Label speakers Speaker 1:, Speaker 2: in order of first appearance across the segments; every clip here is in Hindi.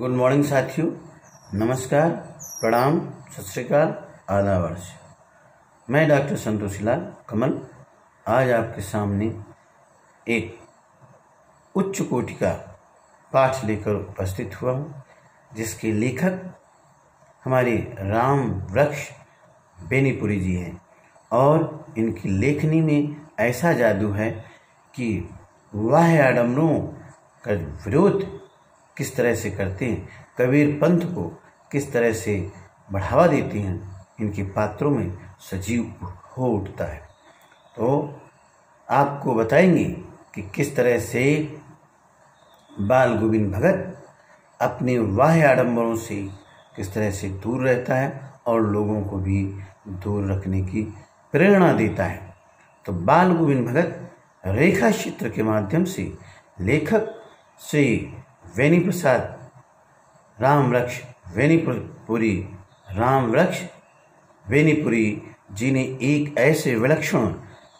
Speaker 1: गुड मॉर्निंग साथियों। नमस्कार, प्रणाम सत श्रीकाल आदाब वर्ष मैं डॉक्टर संतोषीलाल कमल। आज आपके सामने एक उच्च कोटि का पाठ लेकर उपस्थित हुआ हूँ, जिसके लेखक हमारे राम वृक्ष बेनीपुरी जी हैं। और इनकी लेखनी में ऐसा जादू है कि वाह आडम्बरों का विरोध किस तरह से करते हैं, कबीर पंथ को किस तरह से बढ़ावा देते हैं, इनके पात्रों में सजीव हो उठता है। तो आपको बताएँगे कि किस तरह से बाल गोविंद भगत अपने वाह आडम्बरों से किस तरह से दूर रहता है और लोगों को भी दूर रखने की प्रेरणा देता है। तो बाल गोविंद भगत रेखा चित्र के माध्यम से लेखक श्री वेणी प्रसाद राम वृक्ष वेणीपुरी राम वृक्ष वेणीपुरी जी ने एक ऐसे विलक्षण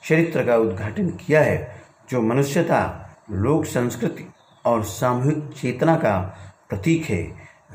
Speaker 1: चरित्र का उद्घाटन किया है, जो मनुष्यता, लोक संस्कृति और सामूहिक चेतना का प्रतीक है।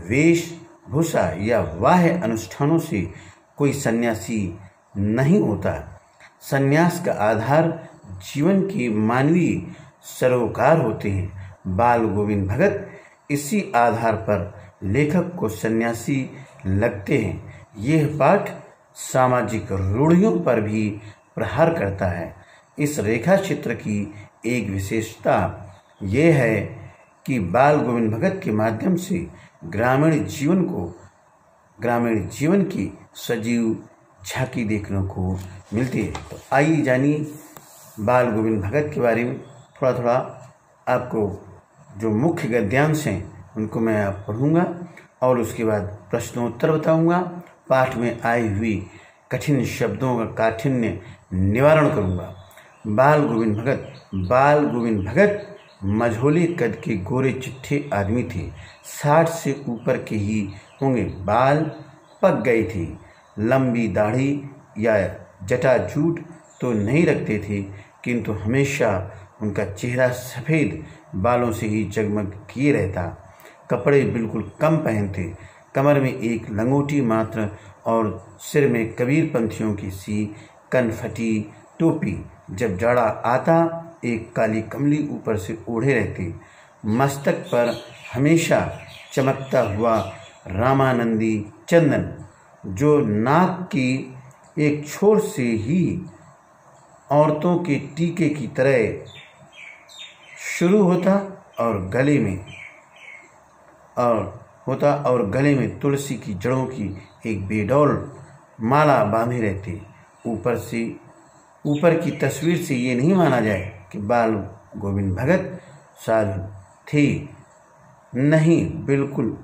Speaker 1: वेशभूषा या वाह्य अनुष्ठानों से कोई सन्यासी नहीं होता। सन्यास का आधार जीवन के मानवीय सरोकार होते हैं। बाल गोविंद भगत इसी आधार पर लेखक को सन्यासी लगते हैं। यह पाठ सामाजिक रूढ़ियों पर भी प्रहार करता है। इस रेखा चित्र की एक विशेषता यह है कि बाल गोविंद भगत के माध्यम से ग्रामीण जीवन को, ग्रामीण जीवन की सजीव झांकी देखने को मिलती है। तो आइए जानिए बाल गोविंद भगत के बारे में। थोड़ा थोड़ा आपको जो मुख्य गद्यांश हैं, उनको मैं आप पढ़ूँगा और उसके बाद प्रश्नोत्तर बताऊँगा। पाठ में आई हुई कठिन शब्दों का काठिन्य निवारण करूँगा। बाल गोविंद भगत, बाल गोविंद भगत, मझोले कद के गोरे चिट्ठे आदमी थे। साठ से ऊपर के ही होंगे बाल, पक गए थे। लंबी दाढ़ी या जटाजूट तो नहीं रखते थे, किंतु हमेशा उनका चेहरा सफ़ेद बालों से ही जगमग किए रहता। कपड़े बिल्कुल कम पहनते। कमर में एक लंगोटी मात्र और सिर में कबीर पंथियों की सी कनफटी टोपी। जब जाड़ा आता, एक काली कमली ऊपर से ओढ़े रहते। मस्तक पर हमेशा चमकता हुआ रामानंदी चंदन, जो नाक की एक छोर से ही औरतों के टीके की तरह शुरू होता और गले में। और होता और गले में तुलसी की जड़ों की एक बेडौल माला बांधे रहती। ऊपर से, ऊपर की तस्वीर से ये नहीं माना जाए कि बाल गोविंद भगत साधु थे। नहीं, बिल्कुल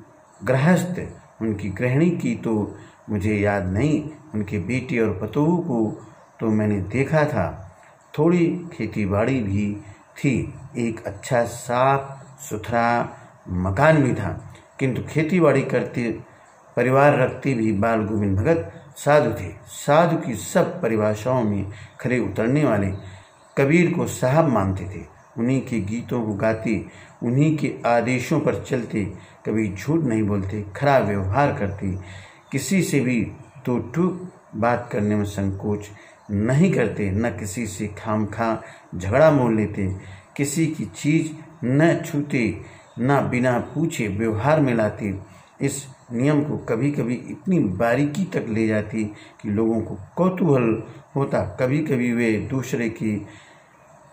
Speaker 1: गृहस्थ। उनकी गृहिणी की तो मुझे याद नहीं। उनके बेटे और पतोह को तो मैंने देखा था। थोड़ी खेती बाड़ी भी थी। एक अच्छा साफ़, सुथरा मकान भी था, किंतु खेती बाड़ी करते, परिवार रखते भी बाल गोविंद भगत साधु थे। साधु की सब परिभाषाओं में खड़े उतरने वाले कबीर को साहब मानते थे। उन्हीं के गीतों को गाते, उन्हीं के आदेशों पर चलते कभी झूठ नहीं बोलते, खराब व्यवहार करते। किसी से भी तो टूक बात करने में संकोच नहीं करते, न किसी से खाम खा झगड़ा मोल लेते, किसी की चीज़ न छूते, न बिना पूछे व्यवहार में लाती। इस नियम को कभी कभी इतनी बारीकी तक ले जाती कि लोगों को कौतूहल होता। कभी कभी वे दूसरे के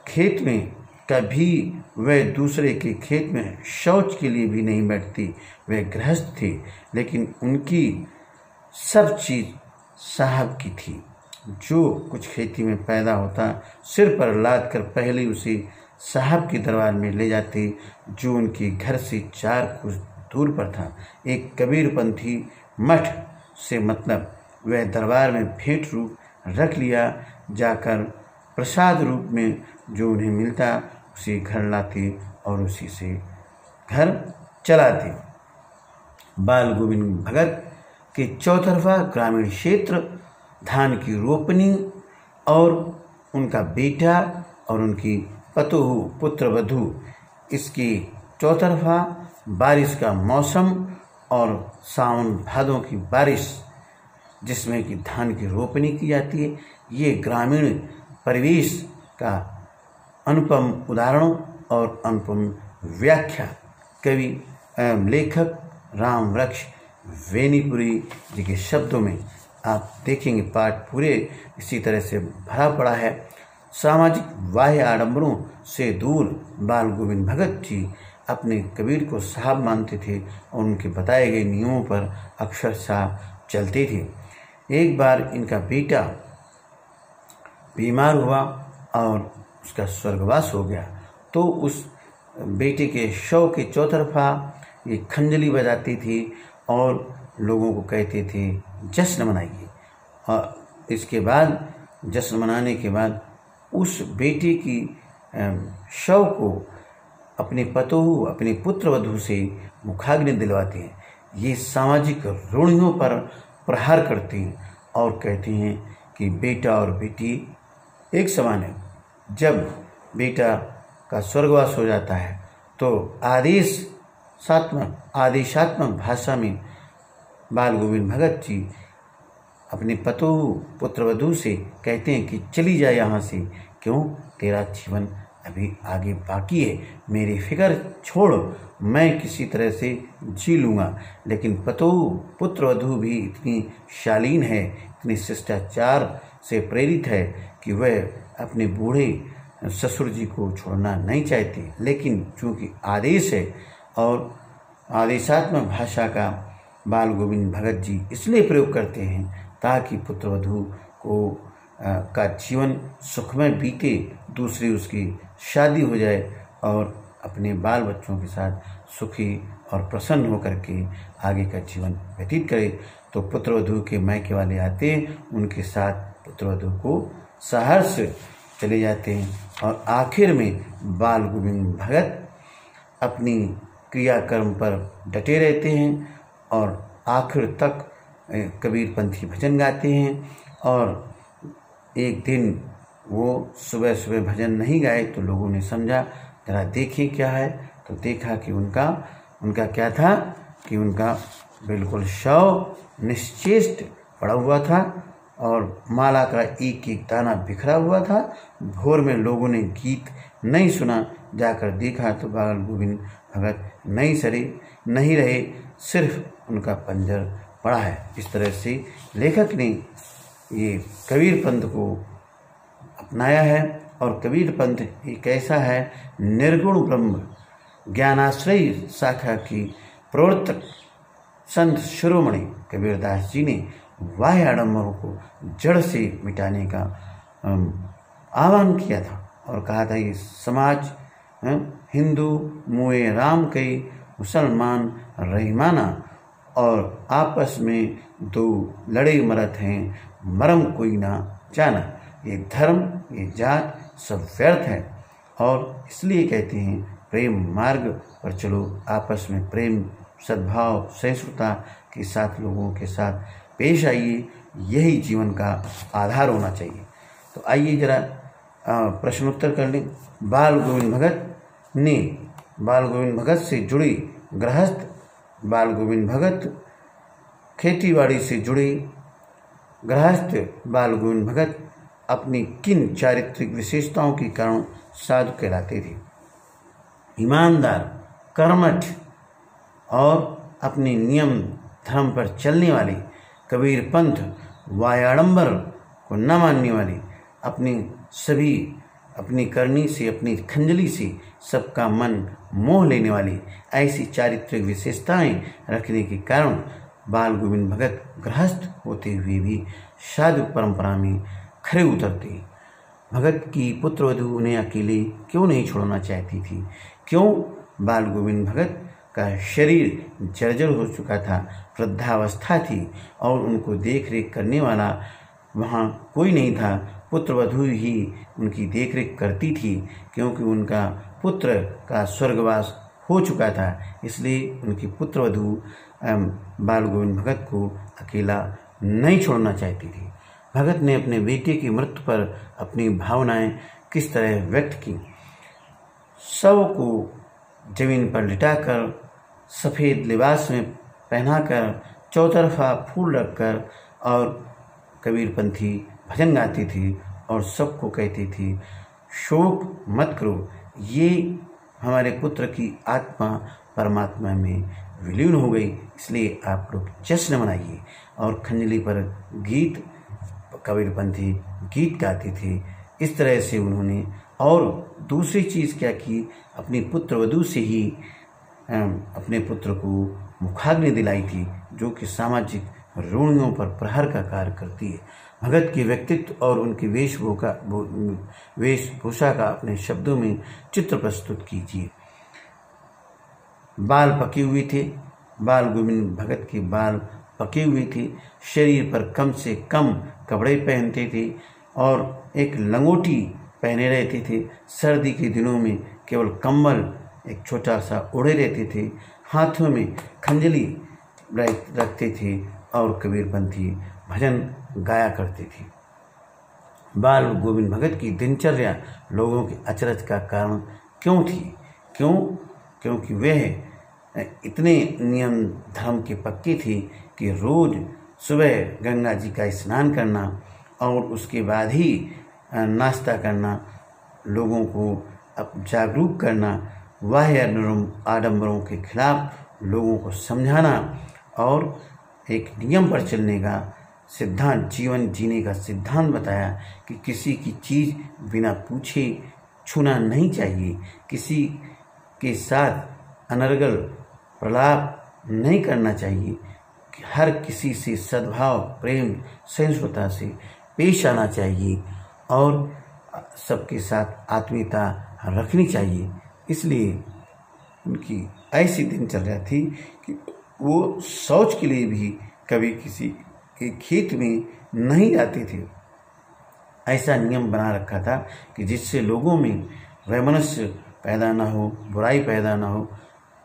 Speaker 1: खेत में, कभी वे दूसरे के खेत में शौच के लिए भी नहीं बैठती। वे गृहस्थ थे, लेकिन उनकी सब चीज़ साहब की थी। जो कुछ खेती में पैदा होता, सिर पर लाद कर पहले उसे साहब के दरबार में ले जाते, जो उनके घर से चार कुछ दूर पर था। एक कबीरपंथी मठ से मतलब वह दरबार में भेंट रूप रख लिया, जाकर प्रसाद रूप में जो उन्हें मिलता, उसे घर लाते और उसी से घर चलाते। बाल गोविंद भगत के चौतरफा ग्रामीण क्षेत्र धान की रोपनी और उनका बेटा और उनकी पतुहु पुत्र वधु इसकी चौतरफा बारिश का मौसम और सावन भादों की बारिश, जिसमें कि धान की रोपनी की जाती है। ये ग्रामीण परिवेश का अनुपम उदाहरणों और अनुपम व्याख्या। कवि एवं लेखक राम वृक्ष वेनीपुरी जी के शब्दों में आप देखेंगे पाठ पूरे इसी तरह से भरा पड़ा है। सामाजिक बाह्य आडंबरों से दूर बाल गोविंद भगत जी अपने कबीर को साहब मानते थे और उनके बताए गए नियमों पर अक्षर साहब चलते थे। एक बार इनका बेटा बीमार हुआ और उसका स्वर्गवास हो गया तो उस बेटे के शव के चौतरफा ये खंजली बजाती थी और लोगों को कहते थे जश्न मनाइए। और इसके बाद, जश्न मनाने के बाद उस बेटे की शव को अपने पतोह अपने पुत्र वधु से मुखाग्नि दिलवाते हैं। ये सामाजिक रूढ़ियों पर प्रहार करते हैं और कहते हैं कि बेटा और बेटी एक समान है। जब बेटा का स्वर्गवास हो जाता है तो आदेश सात्मक, आदेशात्मक भाषा में बाल गोविंद भगत जी अपने पतो, पुत्रवधु से कहते हैं कि चली जाए यहाँ से। क्यों? तेरा जीवन अभी आगे बाकी है। मेरी फ़िक्र छोड़, मैं किसी तरह से जी लूँगा। लेकिन पतो, पुत्रवधु भी इतनी शालीन है, इतनी शिष्टाचार से प्रेरित है कि वह अपने बूढ़े ससुर जी को छोड़ना नहीं चाहती। लेकिन चूँकि आदेश है और आदेशात्मक भाषा का बाल गोविंद भगत जी इसलिए प्रयोग करते हैं ताकि पुत्रवधु को आ, का जीवन सुखमय बीते दूसरी उसकी शादी हो जाए और अपने बाल बच्चों के साथ सुखी और प्रसन्न होकर के आगे का जीवन व्यतीत करे। तो पुत्रवधु के मैके वाले आते हैं उनके साथ पुत्रवधु को सहर्ष चले जाते हैं और आखिर में बाल गोविंद भगत अपनी क्रियाकर्म पर डटे रहते हैं। और आखिर तक कबीर पंथी भजन गाते हैं और एक दिन वो सुबह सुबह भजन नहीं गाए तो लोगों ने समझा, जरा देखें क्या है। तो देखा कि उनका उनका क्या था कि उनका बिल्कुल शव निश्चेष्ट पड़ा हुआ था और माला का एक एक दाना बिखरा हुआ था। भोर में लोगों ने गीत नहीं सुना, जाकर देखा तो बागल गोविंद भगत नहीं सरे, नहीं रहे, सिर्फ़ उनका पंजर पड़ा है। इस तरह से लेखक ने ये कबीर पंथ को अपनाया है और कबीर पंथ एक ऐसा है, निर्गुण ब्रह्म, ज्ञानाश्रय शाखा की प्रवर्तक, संत शिरोमणि कबीरदास जी ने वाह्य आडम्बरों को जड़ से मिटाने का आह्वान किया था और कहा था कि समाज हिंदू, मुए, राम कई, मुसलमान, रहीमाना और आपस में दो लड़े मरत हैं। मरम कोई ना जाना। ये धर्म, ये जात सब व्यर्थ है और इसलिए कहते हैं, प्रेम मार्ग पर चलो। आपस में प्रेम, सद्भाव, सहिष्णुता के साथ लोगों के साथ पेश आइए। यही जीवन का आधार होना चाहिए। तो आइए जरा प्रश्नोत्तर कर लें। बाल गोविंद भगत ने बाल गोविंद भगत से जुड़ी गृहस्थ बाल गोविंद भगत खेतीबाड़ी से जुड़ी गृहस्थ बाल गोविंद भगत अपनी किन चारित्रिक विशेषताओं के कारण साधु कहलाते थे? ईमानदार, कर्मठ और अपने नियम, धर्म पर चलने वाले कबीर पंथ वायाडंबर को न मानने वाले, अपनी सभी अपनी करनी से, अपनी खंजली से सबका मन मोह लेने वाली ऐसी चारित्रिक विशेषताएँ रखने के कारण बाल गोविंद भगत गृहस्थ होते हुए भी साधु परंपरा में खड़े उतरते। भगत की पुत्रवधु उन्हें अकेले क्यों नहीं छोड़ना चाहती थी? क्यों बाल गोविंद भगत का शरीर जर्जर हो चुका था, वृद्धावस्था थी और उनको देख रेख करने वाला वहाँ कोई नहीं था? पुत्र वधु ही उनकी देख रेख करती थी, क्योंकि उनका पुत्र का स्वर्गवास हो चुका था। इसलिए उनकी पुत्र वधु बाल गोविंद भगत को अकेला नहीं छोड़ना चाहती थी। भगत ने अपने बेटे की मृत्यु पर अपनी भावनाएँ किस तरह व्यक्त की? सबको ज़मीन पर लिटाकर, सफ़ेद लिबास में पहनाकर, चौतरफा फूल रखकर और कबीरपंथी भजन गाती थी और सबको कहती थी, शोक मत करो, ये हमारे पुत्र की आत्मा परमात्मा में विलीन हो गई, इसलिए आप लोग जश्न मनाइए। और खंजली पर गीत कबीरपंथी गीत गाती थी। इस तरह से उन्होंने और दूसरी चीज़ क्या की, अपनी पुत्र वधु से ही अपने पुत्र को मुखाग्नि दिलाई थी, जो कि सामाजिक रूढ़ियों पर प्रहर का कार्य करती है। भगत के व्यक्तित्व और उनकी वेशभूषा वेशभूषा का अपने शब्दों में चित्र प्रस्तुत कीजिए। बाल पके हुए थे। बाल गोविंद भगत के बाल पके हुए थे। शरीर पर कम से कम कपड़े पहनते थे और एक लंगोटी पहने रहते थे। सर्दी के दिनों में केवल कम्बल एक छोटा सा ओढ़े रहते थे। हाथों में खंजली रखते थे। और कबीरपंथी भजन गाया करती थी। बाल गोविंद भगत की दिनचर्या लोगों के अचरज का कारण क्यों थी? क्यों? क्योंकि वह इतने नियम धर्म के पक्के थी कि रोज सुबह गंगा जी का स्नान करना और उसके बाद ही नाश्ता करना, लोगों को अब जागरूक करना वाह्य आडम्बरों के खिलाफ लोगों को समझाना और एक नियम पर चलने का सिद्धांत, जीवन जीने का सिद्धांत बताया कि किसी की चीज़ बिना पूछे छूना नहीं चाहिए। किसी के साथ अनर्गल प्रलाप नहीं करना चाहिए। हर किसी से सद्भाव, प्रेम, सहिष्णुता से पेश आना चाहिए और सबके साथ आत्मीयता रखनी चाहिए। इसलिए उनकी ऐसी दिनचर्या थी कि वो शौच के लिए भी कभी किसी के खेत में नहीं जाते थे। ऐसा नियम बना रखा था कि जिससे लोगों में वैमनस्य पैदा ना हो, बुराई पैदा ना हो,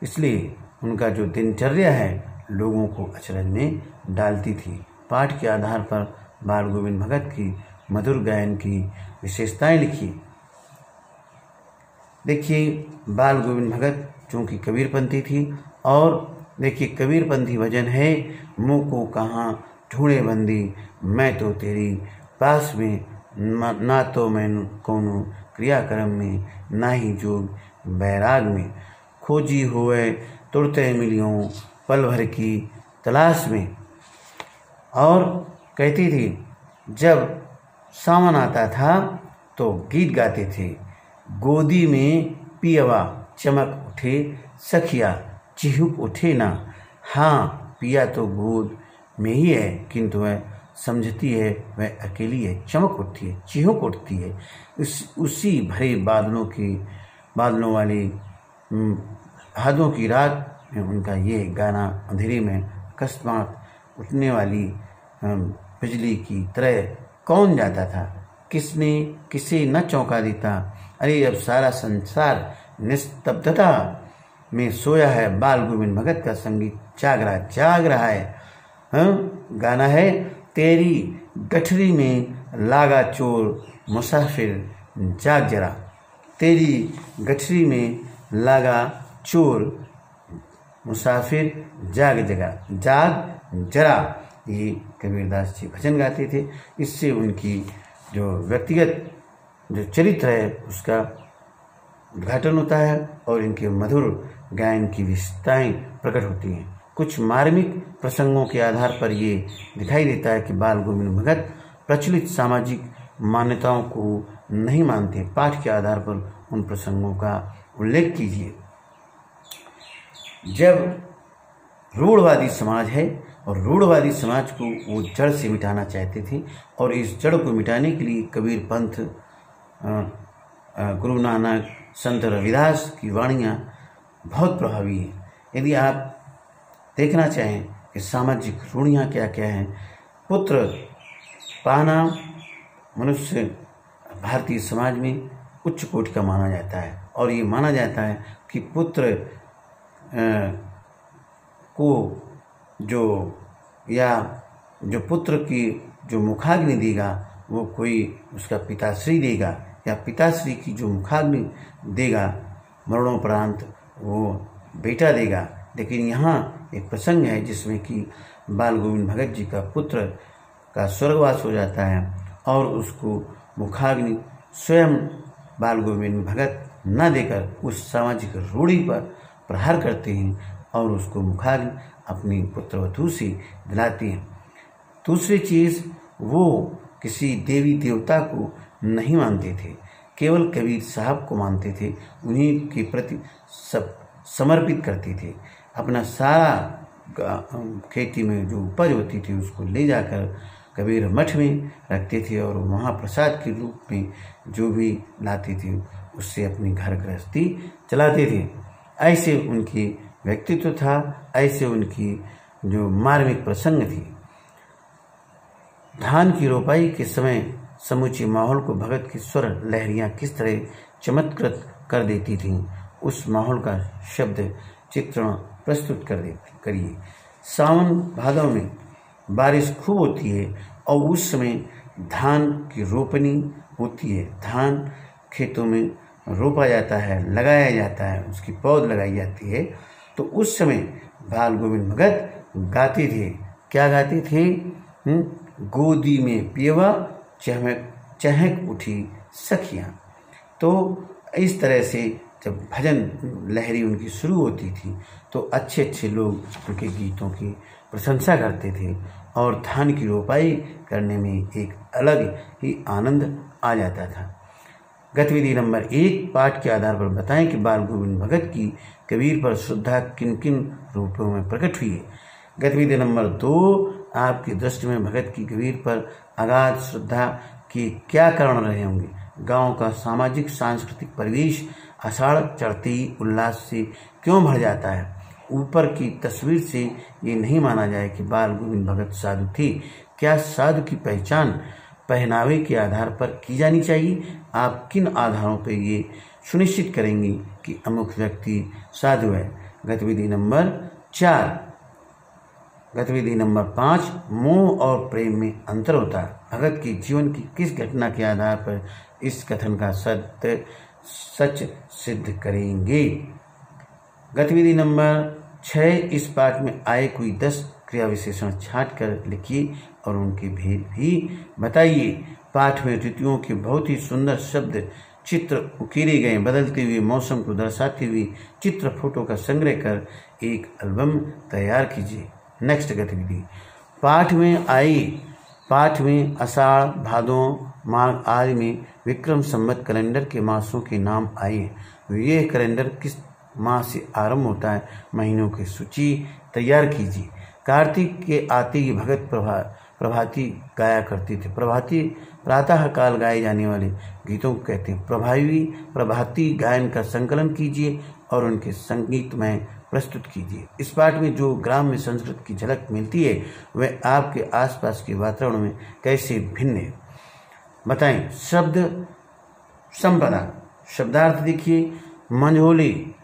Speaker 1: इसलिए उनका जो दिनचर्या है लोगों को अचरज में डालती थी। पाठ के आधार पर बाल गोविंद भगत की मधुर गायन की विशेषताएँ लिखी। देखिए, बाल गोविंद भगत चूँकि कबीरपंथी थी और देखिए, कबीरपंथी भजन है मुँह को कहाँ ढूंढे बंदी, मैं तो तेरी पास में, ना तो मैं कोनो क्रियाक्रम में, ना ही जोग बैराग में। खोजी हुए, तुरते मिलियों पल भर की तलाश में। और कहती थी, जब सावन आता था तो गीत गाते थे। गोदी में पियवा चमक उठे सखिया। चिहुक उठे ना। हाँ पिया तो गोद में ही है, किंतु वह समझती है, वह अकेली है। चमक उठती है, चिहुक उठती है। उस, उसी भरे बादलों की, बादलों वाली भादों की रात में उनका ये गाना अंधेरे में अकस्मात उठने वाली बिजली की तरह कौन जाता था? किसने, किसे न चौंका देता? अरे, अब सारा संसार निस्तब्धता में सोया है। बाल गोविंद भगत का संगीत जाग रहा जाग रहा है। हाँ गाना है, तेरी गठरी में लागा चोर, मुसाफिर, जाग जरा। तेरी गठरी में लागा चोर, मुसाफिर, जाग जगा, जाग जरा। ये कबीरदास जी भजन गाते थे। इससे उनकी जो व्यक्तिगत जो चरित्र है, उसका उद्घाटन होता है और इनके मधुर गायन की विशेषताएँ प्रकट होती हैं। कुछ मार्मिक प्रसंगों के आधार पर ये दिखाई देता है कि बाल गोविंद भगत प्रचलित सामाजिक मान्यताओं को नहीं मानते। पाठ के आधार पर उन प्रसंगों का उल्लेख कीजिए। जब रूढ़वादी समाज है और रूढ़वादी समाज को वो जड़ से मिटाना चाहते थे और इस जड़ को मिटाने के लिए कबीर पंथ गुरु नानक संत रविदास की वाणियाँ बहुत प्रभावी है। यदि आप देखना चाहें कि सामाजिक रूढ़ियाँ क्या क्या हैं, पुत्र पाना मनुष्य भारतीय समाज में उच्च कोटि का माना जाता है और ये माना जाता है कि पुत्र को जो या जो पुत्र की जो मुखाग्नि देगा, वो कोई उसका पिताश्री देगा या पिताश्री की जो मुखाग्नि देगा, मरणोपरांत वो बेटा देगा। लेकिन यहाँ एक प्रसंग है जिसमें कि बाल गोविंद भगत जी का पुत्र का स्वर्गवास हो जाता है और उसको मुखाग्नि स्वयं बाल गोविंद भगत न देकर उस सामाजिक रूढ़ी पर प्रहार करते हैं और उसको मुखाग्नि अपनी पुत्रवधु से दिलाती हैं। दूसरी चीज़, वो किसी देवी देवता को नहीं मानते थे। केवल कबीर साहब को मानते थे। उन्हीं के प्रति सब समर्पित करती थी। अपना सारा खेती में जो उपज होती थी, उसको ले जाकर कबीर मठ में रखते थे और महाप्रसाद के रूप में जो भी लाते थे, उससे अपनी घर गृहस्थी चलाते थे। ऐसे उनकी व्यक्तित्व था, ऐसे उनकी जो मार्मिक प्रसंग थी। धान की रोपाई के समय समूचे माहौल को भगत की स्वर लहरियाँ किस तरह चमत्कृत कर देती थीं उस माहौल का शब्द चित्रण प्रस्तुत कर दे करिए। सावन भादव में बारिश खूब होती है और उस समय धान की रोपनी होती है। धान खेतों में रोपा जाता है लगाया जाता है उसकी पौध लगाई जाती है। तो उस समय बाल गोविंद भगत गाते थे। क्या गाते थे? हम्म, गोदी में पेवा चहक चहक उठी सखियाँ। तो इस तरह से जब भजन लहरी उनकी शुरू होती थी तो अच्छे अच्छे लोग उनके गीतों की प्रशंसा करते थे और धान की रोपाई करने में एक अलग ही आनंद आ जाता था। गतिविधि नंबर एक पाठ के आधार पर बताएँ कि बाल गोविंद भगत की कबीर पर श्रद्धा किन किन रूपों में प्रकट हुई है। गतिविधि नंबर दो, आपकी दृष्टि में भगत की कबीर पर अगाध श्रद्धा के क्या कारण रहे होंगे? गाँव का सामाजिक, सांस्कृतिक परिवेश आषाढ़ चढ़ते, उल्लास से क्यों भर जाता है? ऊपर की तस्वीर से ये नहीं माना जाए कि बाल गोविंद भगत साधु थे। क्या साधु की पहचान पहनावे के आधार पर की जानी चाहिए? आप किन आधारों पर ये सुनिश्चित करेंगे कि अमुक व्यक्ति साधु है? गतिविधि नंबर चार। गतिविधि नंबर पाँच, मोह और प्रेम में अंतर होता है। भगत के जीवन की किस घटना के आधार पर इस कथन का सत्य सच सिद्ध करेंगे। गतिविधि नंबर छः इस पाठ में आए कोई दस क्रिया विशेषण छाट कर लिखिए और उनके भेद भी बताइए। पाठ में ऋतुओं के बहुत ही सुंदर शब्द चित्र उकेरे गए, बदलते हुए मौसम को दर्शाते हुए चित्र फ़ोटो का संग्रह कर एक एल्बम तैयार कीजिए। नेक्स्ट गतिविधि। पाठ में आई पाठ में अषाढ़ भादों माघ आदि में विक्रम संबत कैलेंडर के मासों के नाम आए। यह कैलेंडर किस माह से आरंभ होता है, महीनों की सूची तैयार कीजिए। कार्तिक के आते ही भगत प्रभा, प्रभाती गाया करते थे। प्रभाती प्रातः काल गाए जाने वाले गीतों को कहते हैं। प्रभावी, प्रभाती गायन का संकलन कीजिए और उनके संगीत में प्रस्तुत कीजिए। इस पाठ में जो ग्राम में संस्कृत की झलक मिलती है, वह आपके आसपास के वातावरण में कैसे भिन्न है? बताएँ, शब्द संपदा। शब्दार्थ देखिए, मंझोली,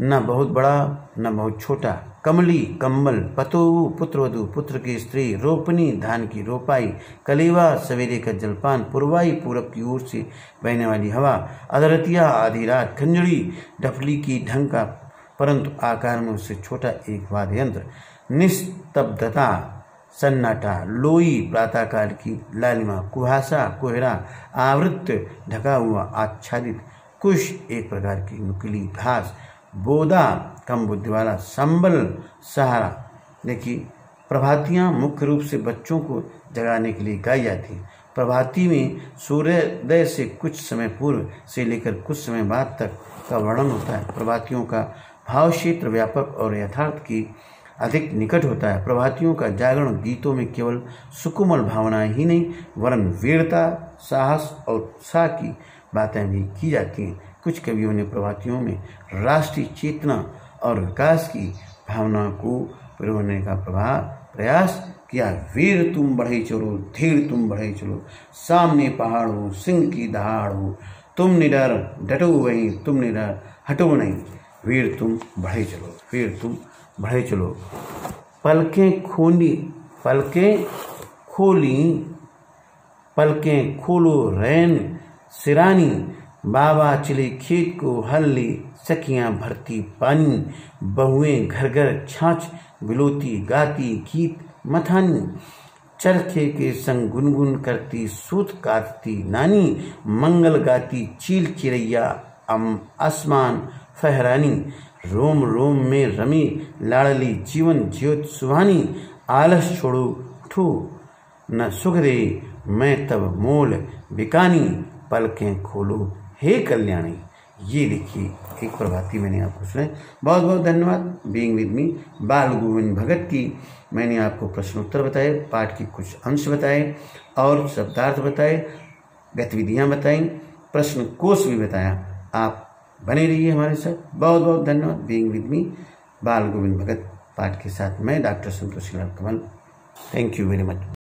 Speaker 1: न बहुत बड़ा, न बहुत छोटा। कमली कम्बल पतु पुत्रवधु, पुत्र की स्त्री, रोपनी, धान की रोपाई, कलेवा, सवेरे का जलपान, पुरवाई, पूरब की ओर से बहने वाली हवा अदरतिया आधी रात खंजड़ी, डफली की ढंग का परंतु आकार में उससे छोटा एक वाद्य यंत्र निस्तब्धता, सन्नाटा, लोई, प्रातःकाल की लालिमा, कुहासा, कोहरा आवृत ढका हुआ आच्छादित, कुश, एक प्रकार की नुकीली घास, बोदा, कम बुद्धि वाला संबल, सहारा। देखिए, प्रभातियाँ मुख्य रूप से बच्चों को जगाने के लिए गाई जाती हैं। प्रभाती में सूर्योदय से कुछ समय पूर्व से लेकर कुछ समय बाद तक का वर्णन होता है। प्रभातियों का भाव क्षेत्र व्यापक और यथार्थ की अधिक निकट होता है। प्रभातियों का जागरण गीतों में केवल सुकुमल भावनाएँ ही नहीं, वरन वीरता, साहस और उत्साह की बातें भी की जाती हैं। कुछ कवियों ने प्रभातियों में राष्ट्रीय चेतना और विकास की भावना को पिरोने का प्रभाव प्रयास किया। वीर तुम बढ़े चलो, धीर तुम बढ़े चलो, सामने पहाड़ हो, सिंह की दहाड़ हो, तुम निडर डटो वहीं, तुम निडर हटो नहीं। वीर तुम बढ़े चलो वीर तुम बढ़े चलो। पलकें खोली पलकें खोली, पलकें खोलो रैन, सिरानी, बाबा चले खेत को हल ले, सखियाँ भरती पानी, बहुएँ घर घर छाछ, बिलोती गाती गीत मथानी। चरखे के संग गुनगुन करती सूत काटती नानी, मंगल गाती चील चिड़ैया आसमान फहरानी रोम रोम में रमी, लाड़ली जीवन ज्योत सुहानी, आलस छोड़ो, उठो, न सुख दे, मैं तब मोल बिकानी, पलकें खोलो, हे कल्याणी। ये देखिए, एक प्रभाती मैंने आपको सुनाई। बहुत बहुत धन्यवाद बीइंग विद मी बाल गोविंद भगत की मैंने आपको प्रश्नोत्तर बताए, पाठ के कुछ अंश बताए, और शब्दार्थ बताए, गतिविधियाँ बताई प्रश्न कोष भी बताया। आप बने रहिए हमारे साथ। बहुत बहुत धन्यवाद बीइंग विद मी बाल गोविंद भगत, पाठ के साथ मैं doctor Santosh Lal Kamal. Thank you very much